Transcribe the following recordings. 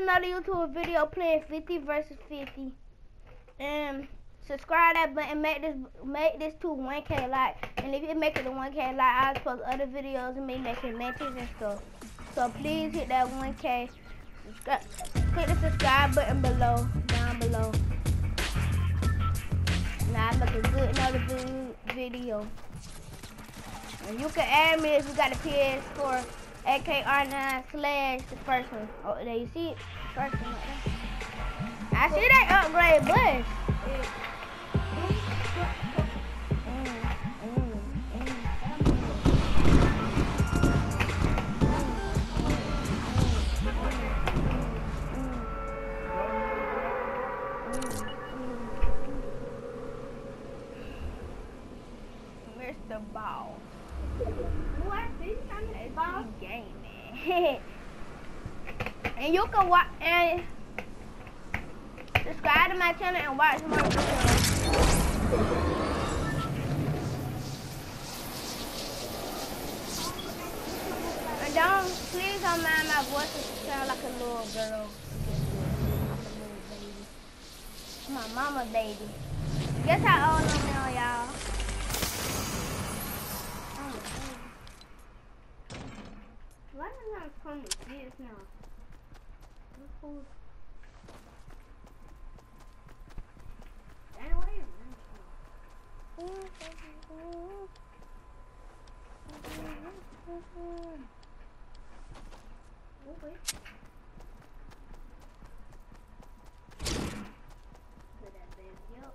another YouTube video playing 50 versus 50. And subscribe that button, make this make this to 1K like. And if you make it to 1K like, I'll post other videos and me making matches and stuff. So please hit that 1K. Subscribe, click the subscribe button below, down below. Now I make a good another video. And you can add me if you got a PS4 AKR9 slash the first one. Oh, there you see it? First one I see that upgrade bus. And you can watch and subscribe to my channel and watch more videos. And don't, please don't mind my voice. It sound like a little girl. My mama baby. Guess how old I'm now, y'all? Come with this now? Put that baby up.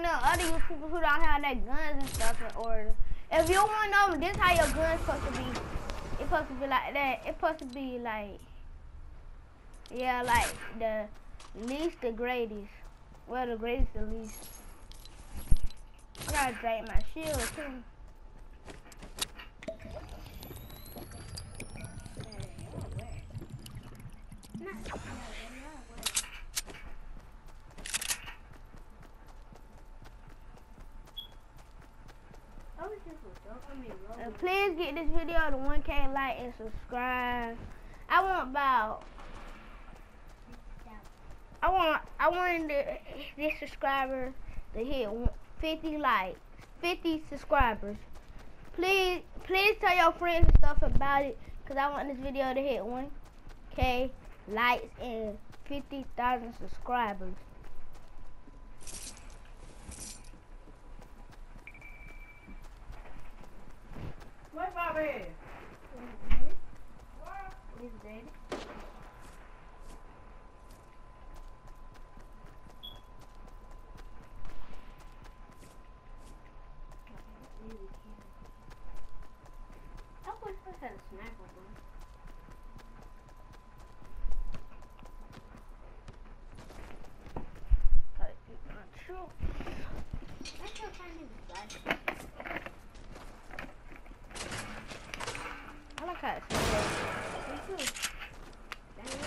Seeing the other YouTubers who don't have their guns and stuff in order. If you want to know, this how your gun's supposed to be. It's supposed to be like that. It's supposed to be like, yeah, like the least the greatest. Well, the greatest the least. I gotta drink my shield too. And please get this video to 1K like and subscribe. I want about I want I want the, this subscriber to hit 50 likes, 50 subscribers. Please please tell your friends and stuff about it cuz I want this video to hit 1K likes and 50,000 subscribers. What Bobby? This daddy. I wish I had a sniper gun. Gotta eat my truck. I can't find any flash. I like how it smells. Me too. Dang it.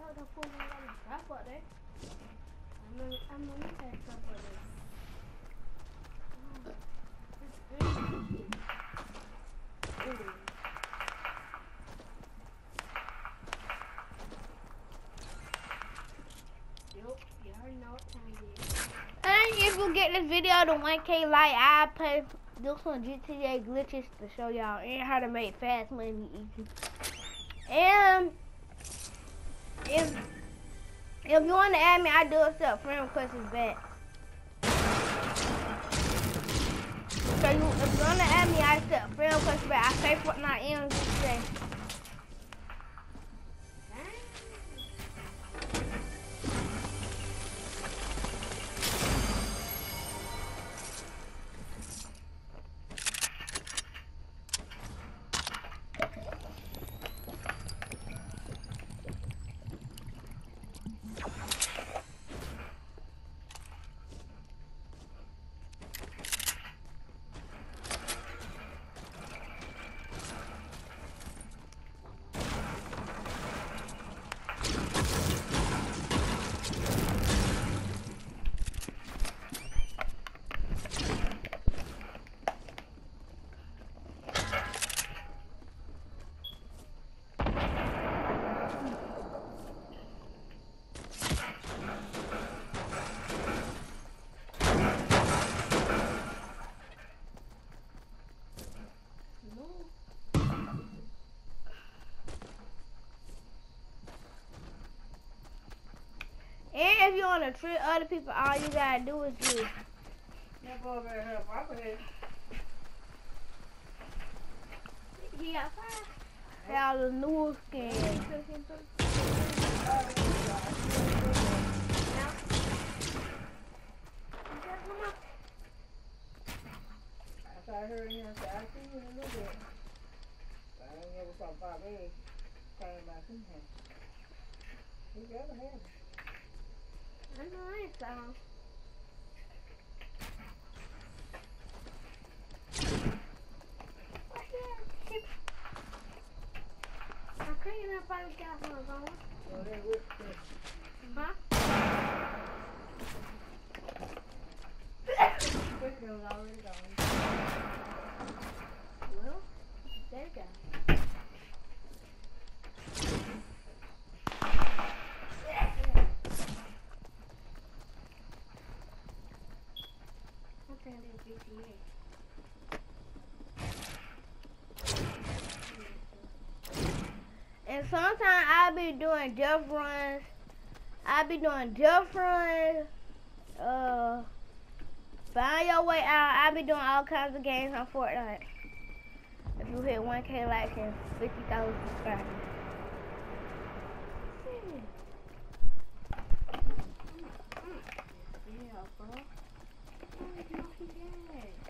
Oh, the fool went on the top of there. I'm gonna, I'm gonna look at top of there. Oh, that's green. Ooh. Yup, you already know what time it is. Get this video to 1K like, I play do some GTA glitches to show y'all and how to make fast money easy. And if if you want to add me, I do accept friend requests back. So you, if you want to add me, I accept friend requests back. I pay for say Fortnite and you want to treat other people, all you gotta do is just That boy better help. I could have. He have the new skin. I heard him say, I see you in a little bit. But I ain't never saw Bob Egg came back in here. He gotta have it. I know I ain't sound. I couldn't even find the gas one going. Well, they would. Huh? Quick was already gone. Well, there you go. Okay, then GTA. And sometimes I be doing death runs. I be doing death runs. Uh, find your way out. I be doing all kinds of games on Fortnite. If you hit 1K likes and 50,000 subscribers. Yeah, bro. Oh,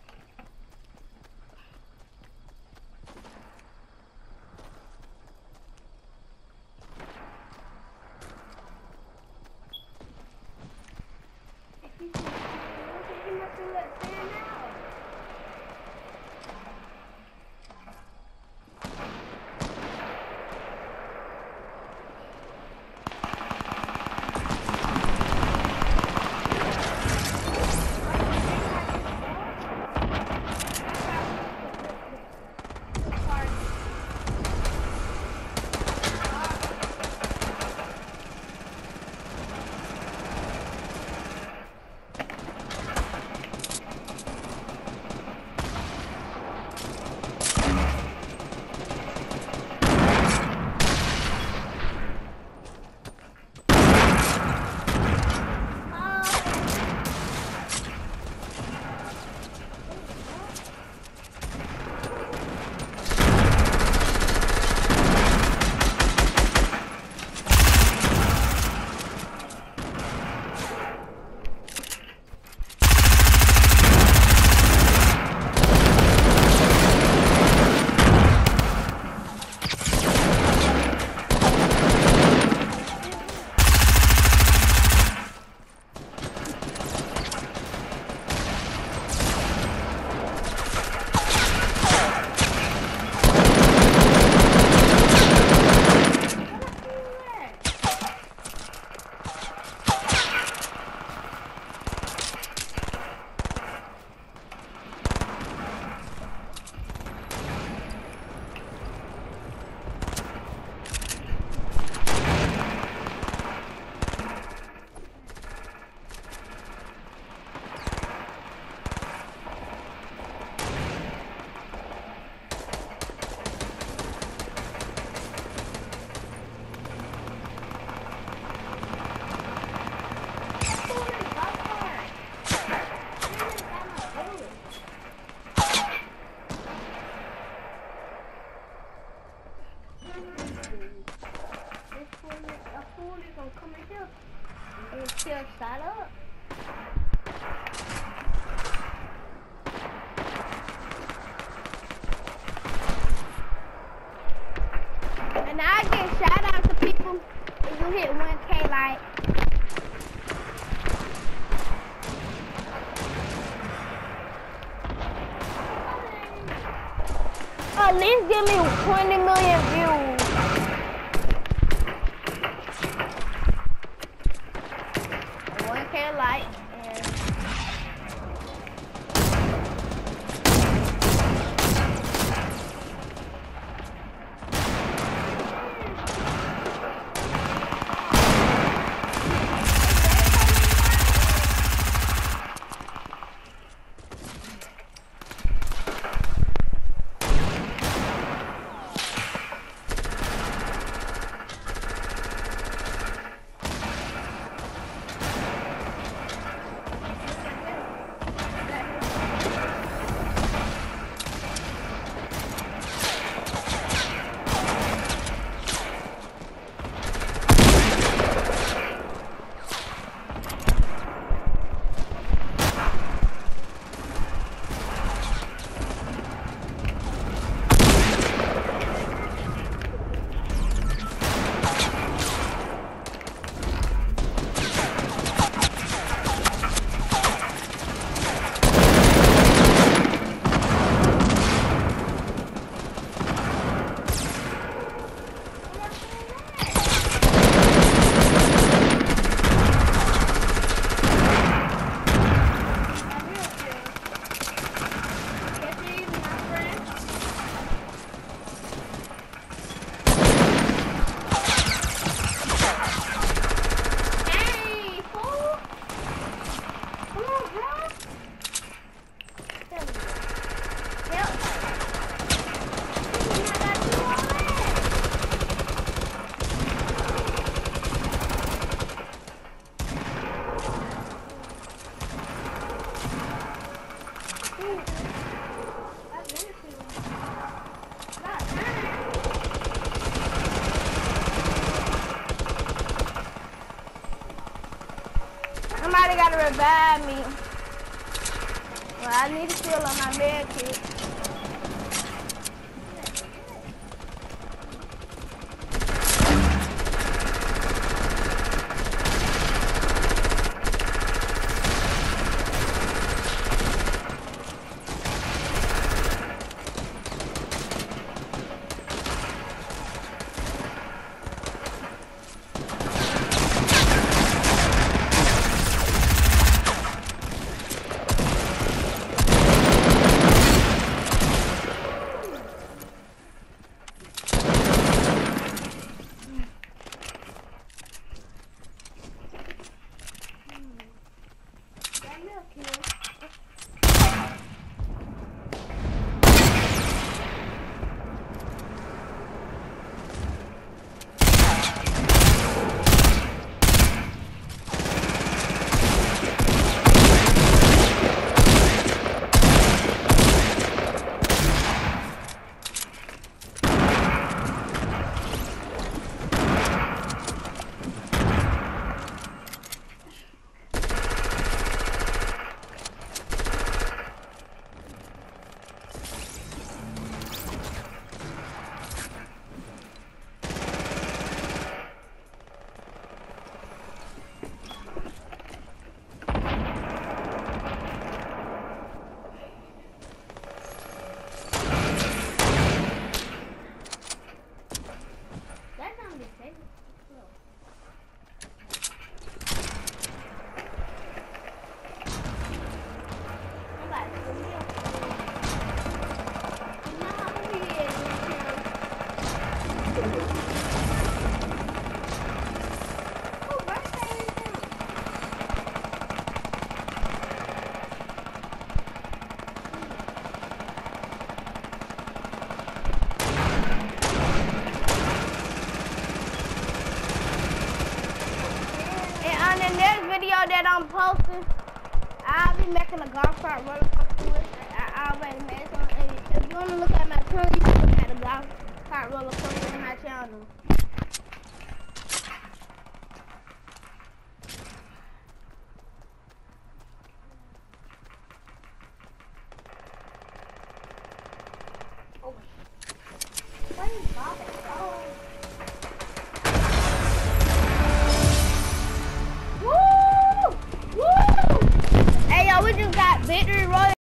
And I give shout out to people if you hit 1K like At least give me 20 million views. Somebody gotta revive me. Well, I need to fill on my med kit. That I'm posting, I'll be making a golf cart roller coaster. Which I I already made some. If you want to look at my channel, you can look at the golf cart roller coaster on my channel.